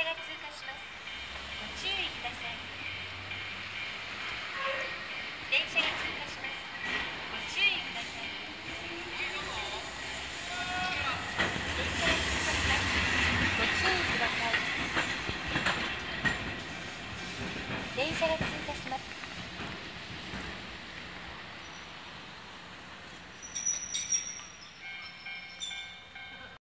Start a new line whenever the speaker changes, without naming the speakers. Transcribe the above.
車が通過します。ご注意ください。電車が通過します。ご注意ください。電車が通過します。